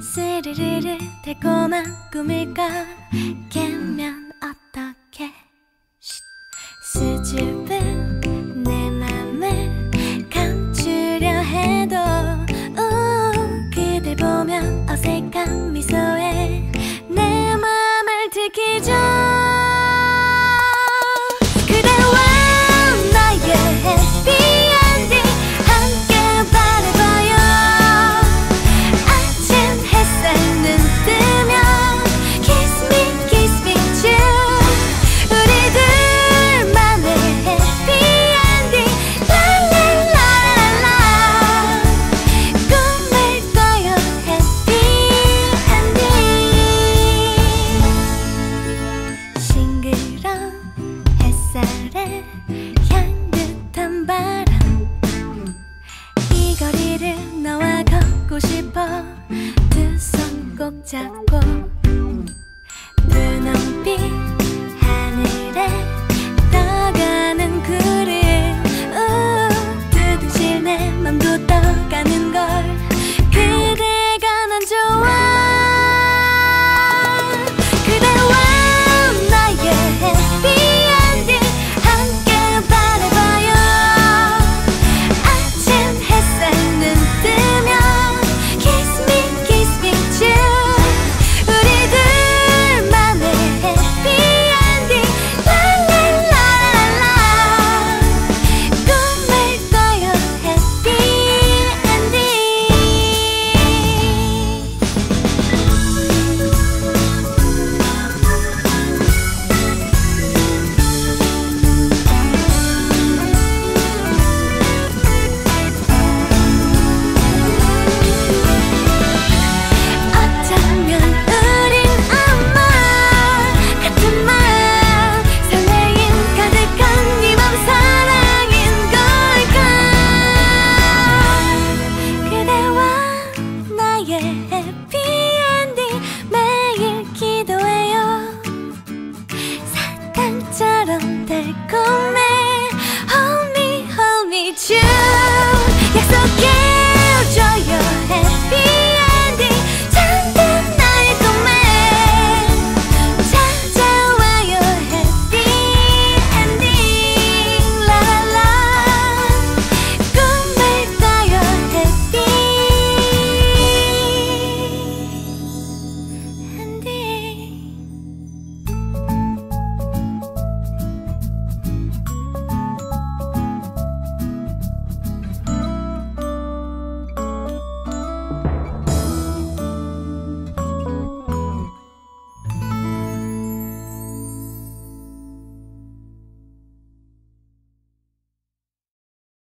스르르르 달콤한 꿈일까 Настя.